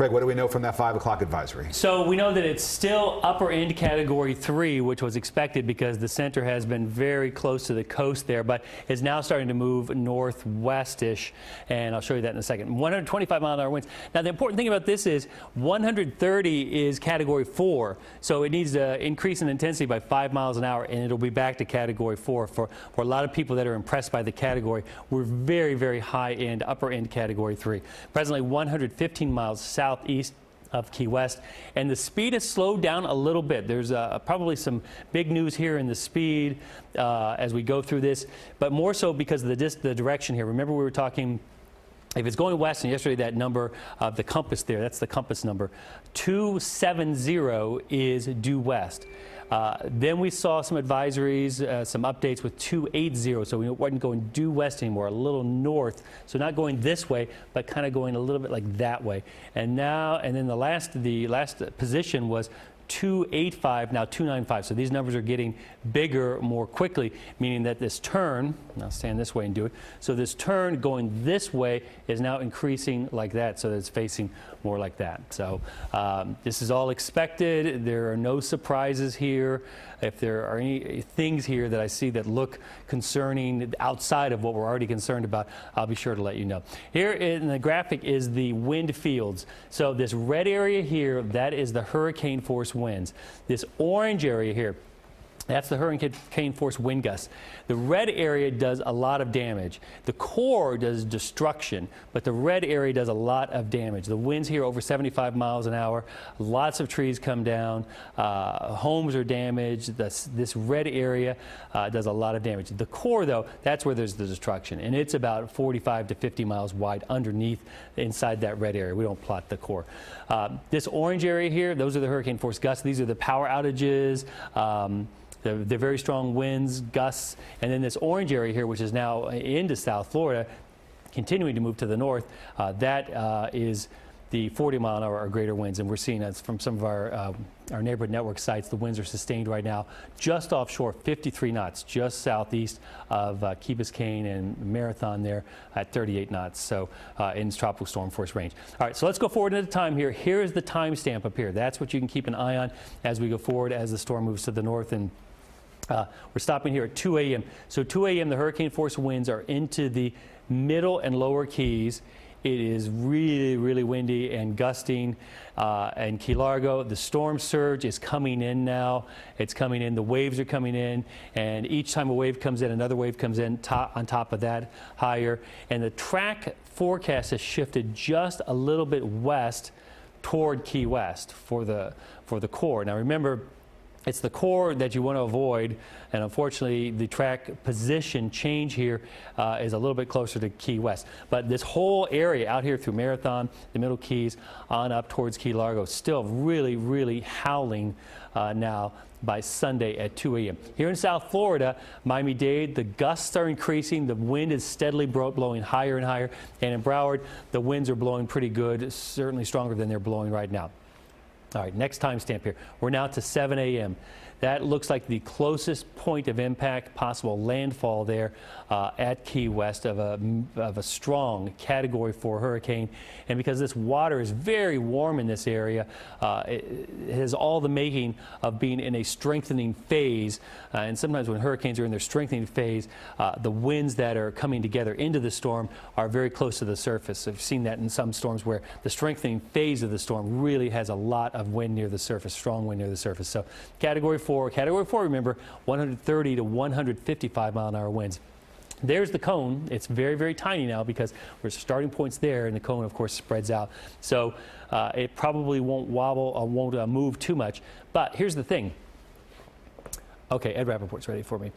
Craig, what do we know from that 5 o'clock advisory? So we know that it's still upper end category 3, which was expected because the center has been very close to the coast there, but is now starting to move northwestish, and I'll show you that in a second. 125 mile an hour winds. Now, the important thing about this is 130 is category 4, so it needs to increase in intensity by 5 miles an hour, and it'll be back to category 4. For, for a lot of people that are impressed by the category, we're very, very high end, upper end category 3. Presently 115 miles southeast of Key West, and the speed has slowed down a little bit. There's uh, probably some big news here in the speed uh, as we go through this, but more so because of the, the direction here. Remember, we were talking if it's going west, and yesterday that number of the compass there, that's the compass number, 270 is due west. Uh, then we saw some advisories, uh, some updates with 280, so we wasn't going due west anymore, a little north. So not going this way, but kind of going a little bit like that way. And now, and then the last, the last position was 285, now 295. So these numbers are getting bigger more quickly, meaning that this turn, I'll stand this way and do it. So this turn going this way is now increasing like that, so it's facing more like that. So um, this is all expected. There are no surprises here. If there are any things here that I see that look concerning outside of what we're already concerned about, I'll be sure to let you know. Here in the graphic is the wind fields. So this red area here, that is the hurricane force winds. This orange area here, that's the hurricane force wind gusts. The red area does a lot of damage. The core does destruction, but the red area does a lot of damage. The winds here over 75 miles an hour. Lots of trees come down. Uh, homes are damaged. This, this red area uh, does a lot of damage. The core, though, that's where there's the destruction, and it's about 45 to 50 miles wide underneath inside that red area. We don't plot the core. Uh, this orange area here, those are the hurricane force gusts. These are the power outages. Um, the, the very strong winds, gusts, and then this orange area here, which is now into South Florida, continuing to move to the north, uh, that uh, is the 40 mile an hour or greater winds. And we're seeing that from some of our, uh, our neighborhood network sites. The winds are sustained right now just offshore, 53 knots, just southeast of uh, Key Biscayne and Marathon there at 38 knots. So uh, in tropical storm force range. All right, so let's go forward into time here. Here is the timestamp up here. That's what you can keep an eye on as we go forward as the storm moves to the north and uh, we're stopping here at 2 a.m. So 2 a.m. the hurricane force winds are into the middle and lower keys. It is really, really windy and gusting. Uh, and Key Largo, the storm surge is coming in now. It's coming in. The waves are coming in. And each time a wave comes in, another wave comes in top, on top of that higher. And the track forecast has shifted just a little bit west toward Key West for the, for the core. Now remember, it's the core that you want to avoid, and unfortunately, the track position change here uh, is a little bit closer to Key West. But this whole area out here through Marathon, the Middle Keys, on up towards Key Largo, still really, really howling uh, now by Sunday at 2 a.m. Here in South Florida, Miami-Dade, the gusts are increasing. The wind is steadily blowing higher and higher. And in Broward, the winds are blowing pretty good, certainly stronger than they're blowing right now. All right, next timestamp here. We're now to 7 a.m. That looks like the closest point of impact, possible landfall there uh, at Key West of a, of a strong Category 4 hurricane. And because this water is very warm in this area, uh, it, has all the making of being in a strengthening phase. Uh, and sometimes when hurricanes are in their strengthening phase, uh, the winds that are coming together into the storm are very close to the surface. I've seen that in some storms where the strengthening phase of the storm really has a lot of wind near the surface, strong wind near the surface. So Category 4 4. Category 4, remember, 130 to 155 mile an hour winds. There's the cone. It's very, very tiny now because we're starting points there, and the cone, of course, spreads out. So uh, it probably won't wobble or won't uh, move too much. But here's the thing. Okay, Ed Rappaport's ready for me.